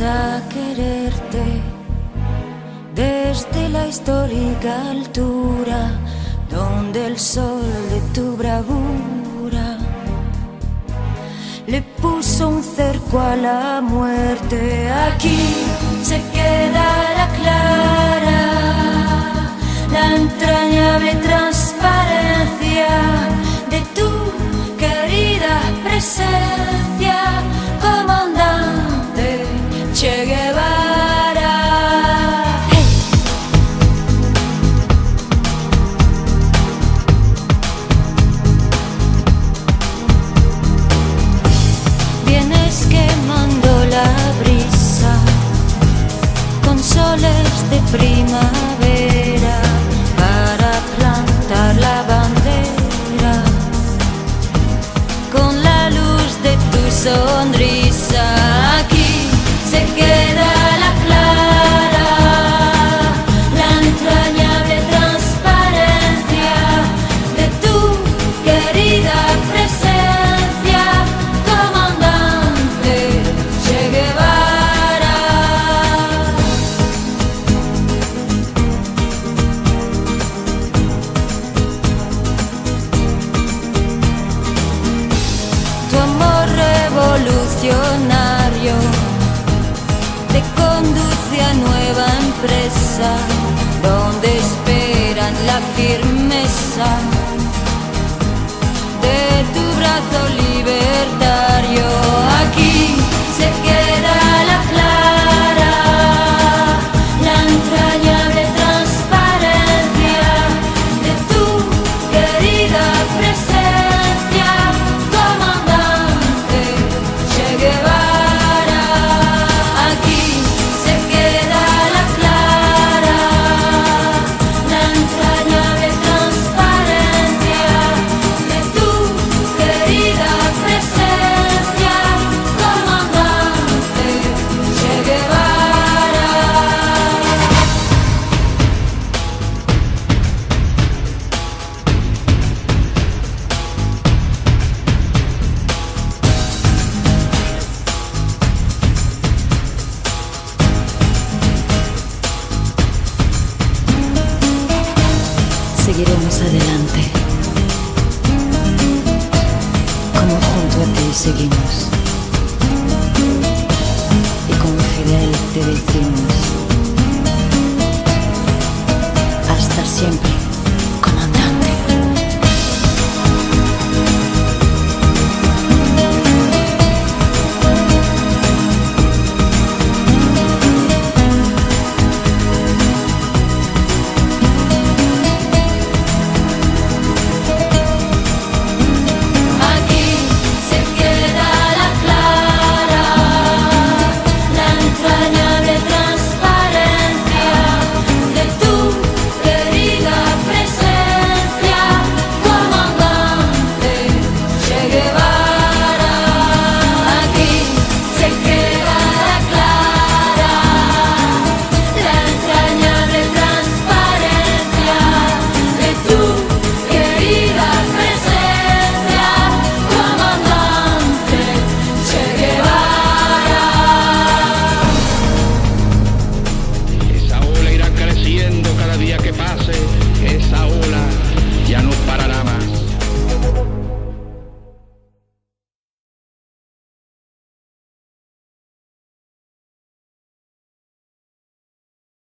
a quererte desde la histórica altura donde el sol de tu bravura le puso un cerco a la muerte. Aquí se queda la de primavera para plantar la bandera con la luz de tu sonrisa. Donde esperan la firmeza seguimos. Y con Fidel te decimos, hasta siempre.